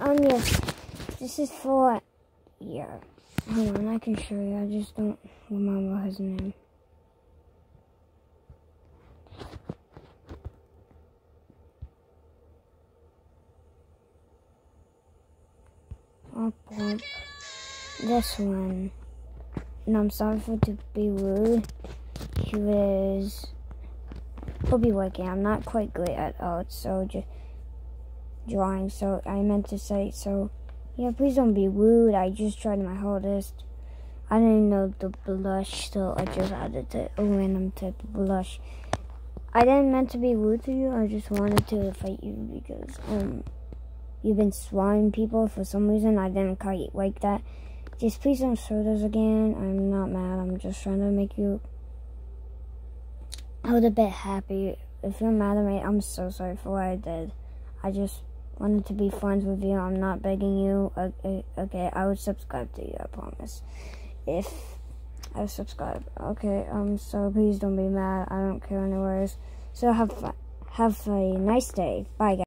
Um, yes. This is for, yeah. Hold on, I can show you. I just don't remember his name. Up. This one. And I'm sorry for to be rude. He was. He'll be working. I'm not quite great at art, so just drawing. So I meant to say so. Yeah, please don't be rude. I just tried my hardest. I didn't know the blush, so I just added a random type of blush. I didn't meant to be rude to you. I just wanted to fight you because um you've been swine people for some reason. I didn't quite like that. Just please don't show this again. I'm not mad. I'm just trying to make you a little bit happy. If you're mad at me, I'm so sorry for what I did. I just wanted to be friends with you. I'm not begging you. Okay, okay I would subscribe to you. I promise. If I subscribe. Okay, um, so please don't be mad. I don't care anyways. So have fun. Have a nice day. Bye, guys.